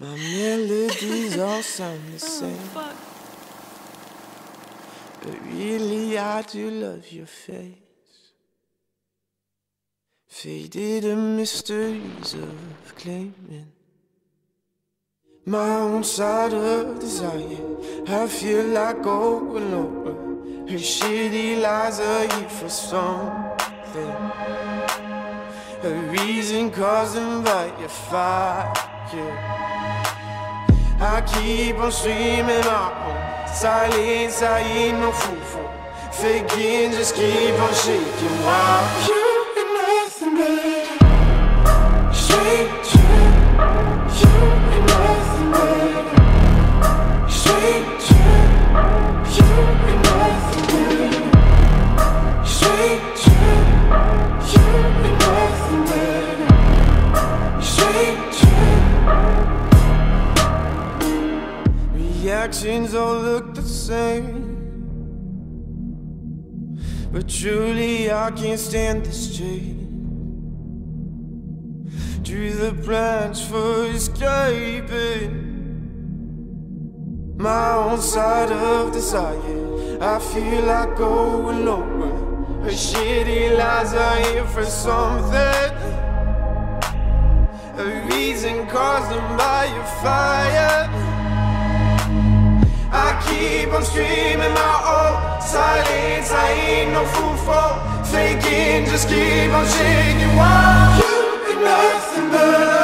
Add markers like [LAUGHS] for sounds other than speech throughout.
My melodies all sound the [LAUGHS] Oh, same. fuck. But really, I do love your face. Faded and mysteries of claiming my own side of desire. I feel like going over. Her shitty lies are here for something. A reason causing by your fire. I keep on screaming my own silence. I ain't no fool for faking. Just keep on shaking. Wow, you ain't nothing but stranger. You ain't nothing but stranger. Reactions all look the same. But truly, I can't stand this chain. Drew the branch for escaping my own side of desire. I feel like going lower. Her shitty lies are here for something. A reason caused them by your fire. Keep on screaming my own silence. I ain't no fool for faking. Just keep on shaking. Why you nothing but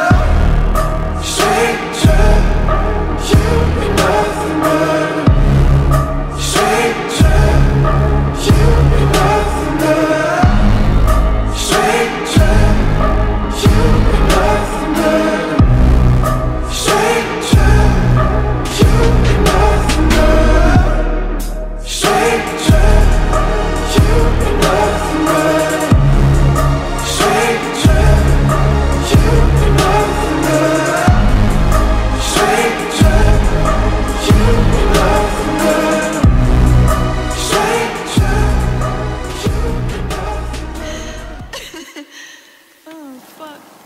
fuck.